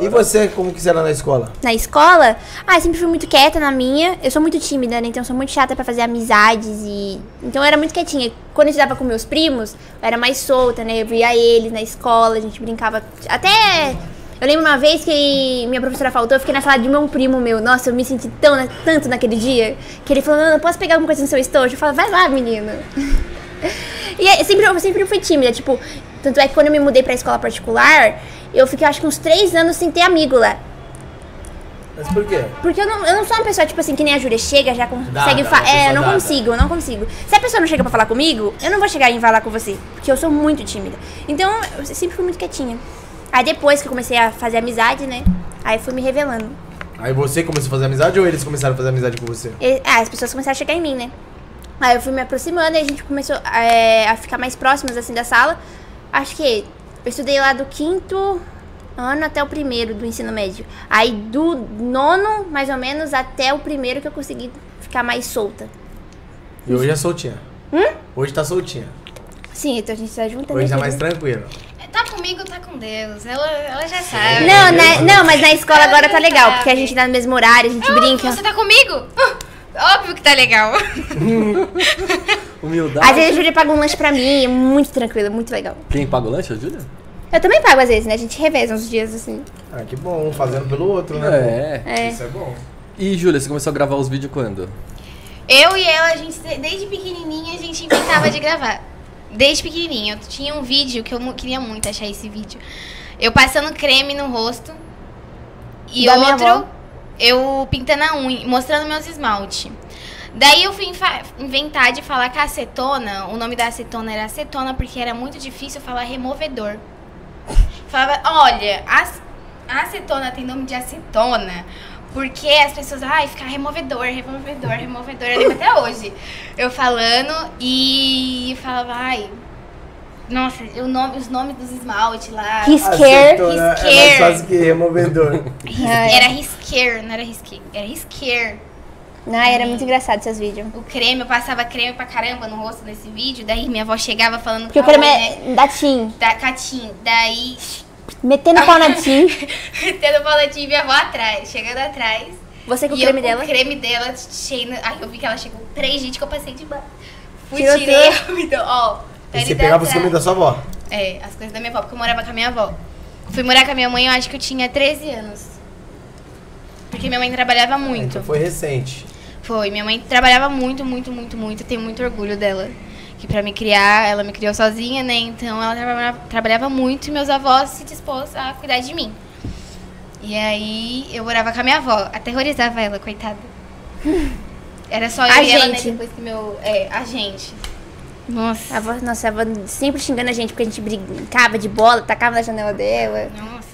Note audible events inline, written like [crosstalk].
E você, como que você era na escola? Na escola, ah, eu sempre fui muito quieta na minha. Eu sou muito tímida, né? Então eu sou muito chata pra fazer amizades e. Então eu era muito quietinha. Quando eu estudava com meus primos, eu era mais solta, né? Eu via eles na escola, a gente brincava. Até. Eu lembro uma vez que minha professora faltou, eu fiquei na sala de um primo meu. Nossa, eu me senti tão, tanto naquele dia. Que ele falou, não, posso pegar alguma coisa no seu estojo? Eu falava, vai lá, menino. [laughs] e eu sempre, eu sempre fui tímida, tipo, tanto é que quando eu me mudei pra escola particular, eu fiquei acho que uns três anos sem ter amigo lá. Mas por quê? Porque eu não, eu não sou uma pessoa, tipo assim, que nem a Júlia chega, já consegue falar. É, eu não dada. consigo, eu não consigo. Se a pessoa não chega pra falar comigo, eu não vou chegar e falar com você. Porque eu sou muito tímida. Então, eu sempre fui muito quietinha. Aí depois que eu comecei a fazer amizade, né? Aí fui me revelando. Aí você começou a fazer amizade ou eles começaram a fazer amizade com você? E- ah, as pessoas começaram a chegar em mim, né? Aí eu fui me aproximando e a gente começou é, a ficar mais próximas, assim, da sala. Acho que eu estudei lá do quinto ano até o primeiro do ensino médio. Aí do nono, mais ou menos, até o primeiro que eu consegui ficar mais solta. E hoje é soltinha. Hum? Hoje tá soltinha. Sim, então a gente tá junto, Hoje né? tá mais tranquilo. Tá comigo, tá com Deus. Ela, ela já sabe. Não, né, não, mas na escola agora tá Ela legal, sabe. porque a gente tá no mesmo horário, a gente brinca. Você tá comigo? [laughs] Óbvio que tá legal. [laughs] Humildade. Às vezes a Júlia paga um lanche pra mim, é muito tranquilo, muito legal. Quem paga o lanche, a Júlia? Eu também pago às vezes, né? A gente reveza uns dias assim. Ah, que bom, um fazendo pelo outro, né? É. É. Isso é bom. E, Júlia, você começou a gravar os vídeos quando? Eu e ela, a gente, desde pequenininha, a gente inventava de gravar. Desde pequenininha. Eu tinha um vídeo que eu queria muito achar esse vídeo. Eu passando creme no rosto. E Da outro, eu pintando a unha, mostrando meus esmalte. Daí eu fui inventar de falar que a acetona, o nome da acetona era acetona porque era muito difícil falar removedor. Falava, olha, as- a acetona tem nome de acetona porque as pessoas, ai, ficar removedor, removedor, removedor. Eu lembro até hoje. Eu falando e falava, ai, nossa, o nome, os nomes dos esmalte lá. Risquer. Acetona É mais Risquer. fácil que removedor. Era risquer, não era risquer, era risquer. Ah, era muito engraçado seus vídeos. O creme, eu passava creme pra caramba no rosto nesse vídeo. Daí minha avó chegava falando Porque o com a creme mãe, né? é da Tim. Da Catim. Daí, Metendo pau na Tim. tendo o boletim minha avó atrás, chegando atrás. Você com o e creme eu, dela. O creme dela cheio. Ai, eu vi que ela chegou três gente que eu passei de baixo. Fui, Tirou tirei, então, [laughs] ó. E você pegava os caminhos da sua avó. É, as coisas da minha avó, porque eu morava com a minha avó. Fui morar com a minha mãe, eu acho que eu tinha 13 anos. Porque minha mãe trabalhava muito. Então foi recente. Foi, minha mãe trabalhava muito, muito, muito, muito. Eu tenho muito orgulho dela. Que pra me criar, ela me criou sozinha, né? Então ela trabalhava, trabalhava muito e meus avós se dispôs a cuidar de mim. E aí eu morava com a minha avó, aterrorizava ela, coitada. [laughs] Era só eu A e ela, né? gente. Depois que meu. É, a gente. Nossa. A avó, nossa, a avó sempre xingando a gente porque a gente brincava de bola, tacava na janela dela. Nossa.